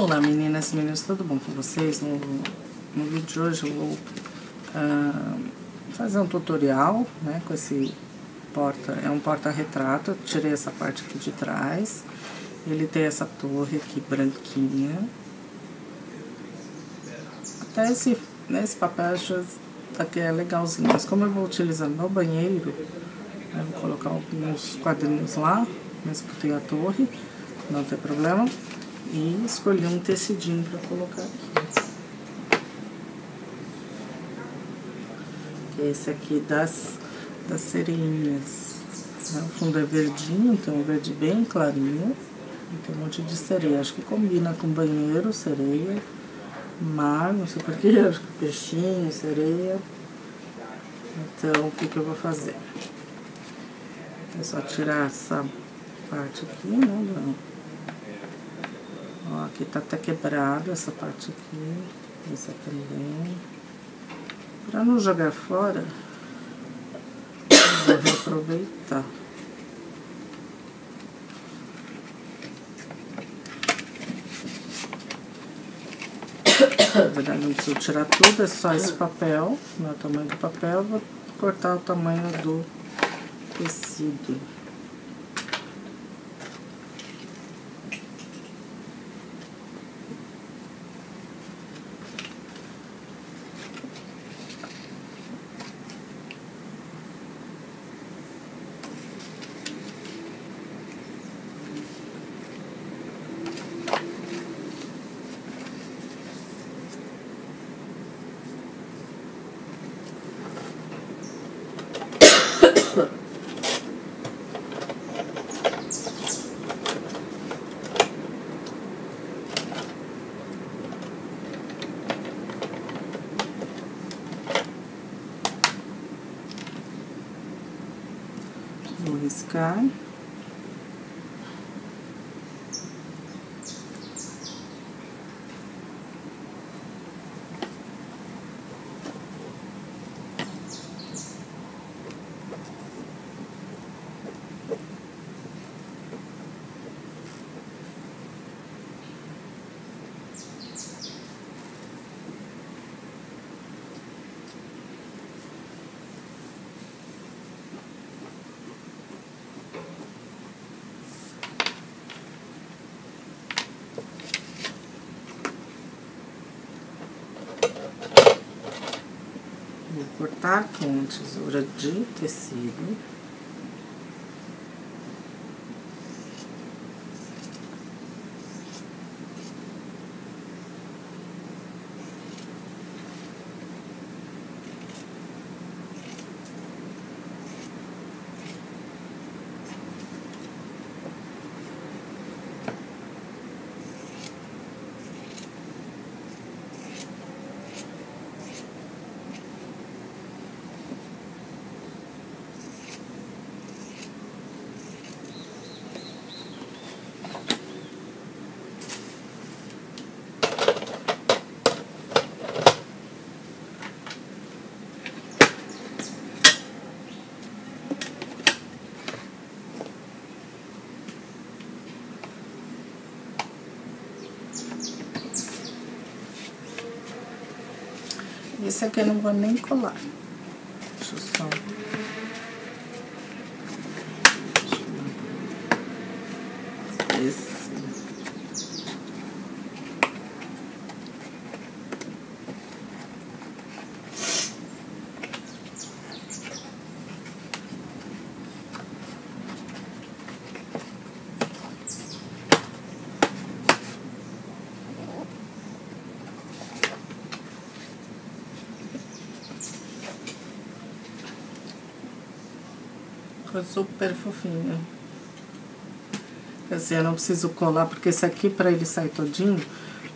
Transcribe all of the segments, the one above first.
Olá meninas e meninos, tudo bom com vocês? No, no vídeo de hoje eu vou uh, fazer um tutorial né, com esse porta, é um porta-retrato, tirei essa parte aqui de trás, ele tem essa torre aqui branquinha, até esse, nesse papel acho que é legalzinho, mas como eu vou utilizar no banheiro, vou colocar alguns quadrinhos lá, mesmo que tenha a torre, não tem problema. E escolhi um tecidinho para colocar aqui. É esse aqui das, das sereinhas. Né? O fundo é verdinho, tem um verde bem clarinho. E tem um monte de sereia. Acho que combina com banheiro, sereia, mar, não sei porquê. Acho que peixinho, sereia. Então, o que, que eu vou fazer? É só tirar essa parte aqui, né? Ó, aqui tá até quebrado essa parte aqui. Essa também. Pra não jogar fora, vou reaproveitar. Na verdade, não preciso tirar tudo, é só esse papel, né, o tamanho do papel, vou cortar o tamanho do tecido. Vou Vou cortar com tesoura de tecido. Esse aqui eu não vou nem colar. Deixa eu só... Esse. Ficou super fofinho. Assim, eu não preciso colar, porque esse aqui, pra ele sair todinho,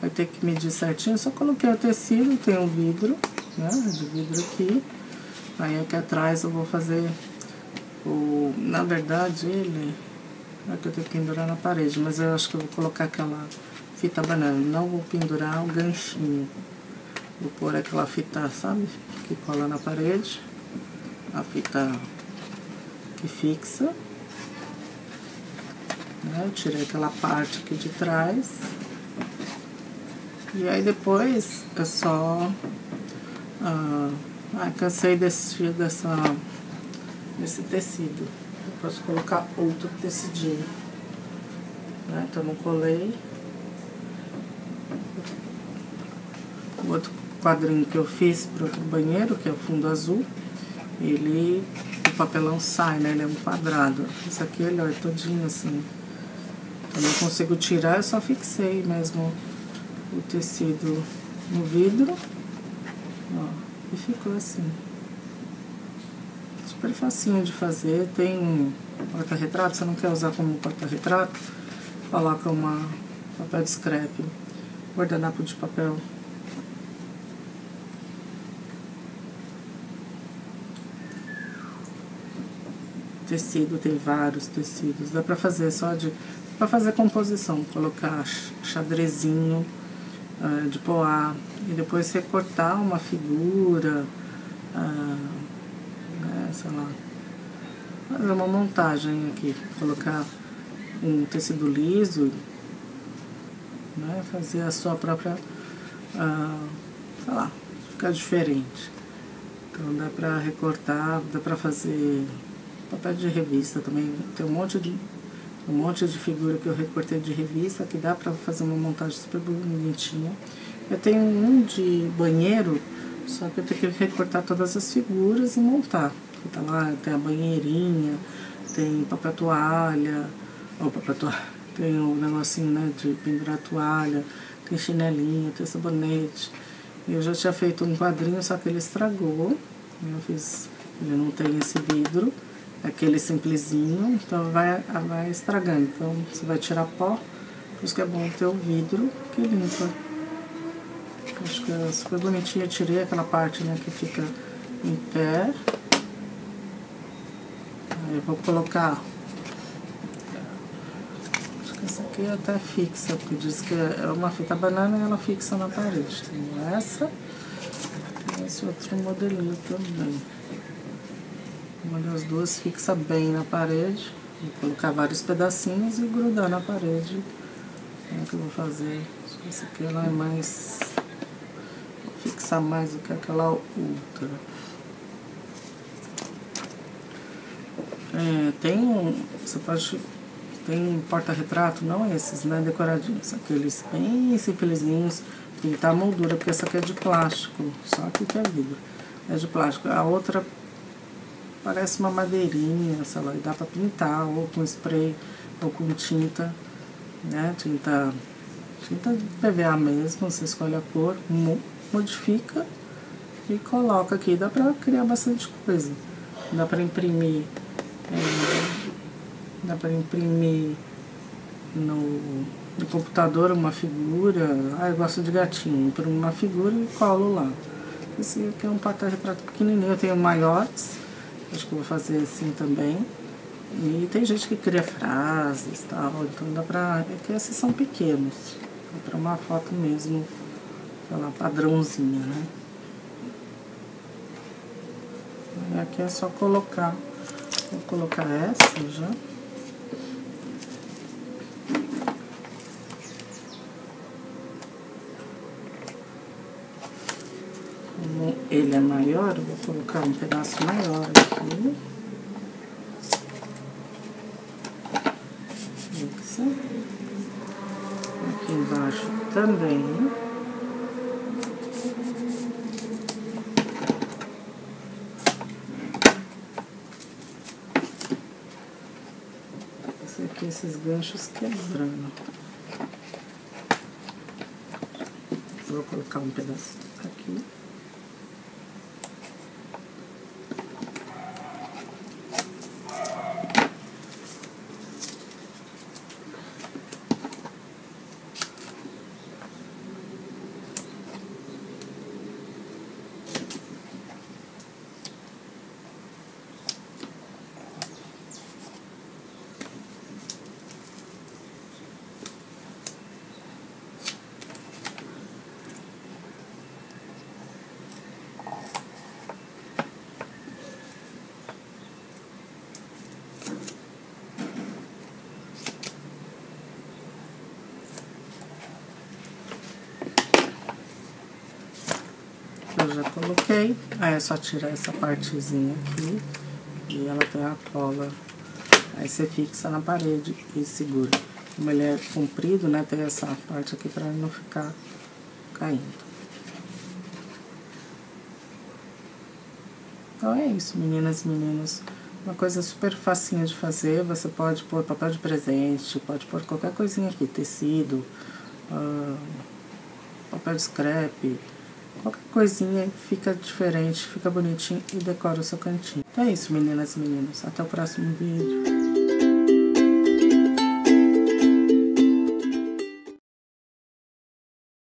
vai ter que medir certinho. Só coloquei o tecido, tem um vidro, né, de vidro aqui. Aí aqui atrás eu vou fazer o... Na verdade, ele... É que eu tenho que pendurar na parede, mas eu acho que eu vou colocar aquela fita banana. Não vou pendurar o ganchinho. Vou pôr aquela fita, sabe? Que cola na parede. A fita que fixa. Né? Eu tirei aquela parte aqui de trás. E aí depois é só... Ah, cansei desse, dessa, desse tecido. Eu posso colocar outro tecidinho. Né? Então não colei. O outro quadrinho que eu fiz para o banheiro, que é o fundo azul, ele, o papelão sai, né? Ele é um quadrado. Esse aqui, ele é todinho assim. Eu não consigo tirar, eu só fixei mesmo o tecido no vidro. Ó, e ficou assim. Super facinho de fazer. Tem um porta-retrato, você não quer usar como porta-retrato? Coloca uma papel de scrap, guardanapo de papel. Tecido, tem vários tecidos. Dá pra fazer só de para fazer composição, colocar xadrezinho uh, de poá e depois recortar uma figura, uh, né, sei lá, fazer uma montagem aqui, colocar um tecido liso, né, fazer a sua própria, uh, sei lá, ficar diferente. Então dá para recortar, dá para fazer papel de revista também, tem um monte de um monte de figura que eu recortei de revista, que dá pra fazer uma montagem super bonitinha. Eu tenho um de banheiro, só que eu tenho que recortar todas as figuras e montar. Tá lá, tem a banheirinha, tem papel toalha, ou papel toalha, tem o um negocinho né, de pendurar toalha, tem chinelinho, tem sabonete. Eu já tinha feito um quadrinho, só que ele estragou. Eu fiz, ele não tem esse vidro aquele simplesinho, então vai, vai estragando. Então você vai tirar pó, por isso que é bom ter o vidro que limpa. Acho que é super bonitinho, eu tirei aquela parte né, que fica em pé. Aí eu vou colocar. Acho que essa aqui é até fixa, porque diz que é uma fita banana e ela fixa na parede. Tem essa e esse outro modelinho também. Uma das duas fixa bem na parede. Vou colocar vários pedacinhos e grudar na parede. É o que eu vou fazer. Essa aqui ela é mais... Vou fixar mais do que aquela outra. É, tem um... Você pode... Tem porta-retrato, não esses, né? Decoradinhos. Aqueles bem simplesinhos. Pintar a moldura, porque essa aqui é de plástico. Só que é vidro. É de plástico. A outra parece uma madeirinha, sei lá, e dá para pintar, ou com spray, ou com tinta, né? Tinta, tinta PVA mesmo, você escolhe a cor, modifica e coloca aqui. Dá para criar bastante coisa. Dá para imprimir, é, dá para imprimir no, no computador uma figura. Ah, eu gosto de gatinho, imprimo uma figura e colo lá. Esse aqui é um porta-retrato pequenininho, eu tenho maiores Acho que vou fazer assim também. E tem gente que cria frases e tal, então dá pra. É que esses são pequenos. Dá pra uma foto mesmo, sei lá, padrãozinha, né? E aqui é só colocar. Vou colocar essa já. Ele é maior, eu vou colocar um pedaço maior aqui. Isso. Aqui embaixo também. Esse aqui, esses ganchos quebrando. Vou colocar um pedaço aqui. Aí é só tirar essa partezinha aqui e ela tem a cola. Aí você fixa na parede e segura. Como ele é comprido, né, tem essa parte aqui pra não ficar caindo. Então é isso, meninas e meninos. Uma coisa super facinha de fazer. Você pode pôr papel de presente, pode pôr qualquer coisinha aqui, tecido, uh, papel de scrap, qualquer coisinha fica diferente, fica bonitinho e decora o seu cantinho. Então é isso, meninas e meninos. Até o próximo vídeo.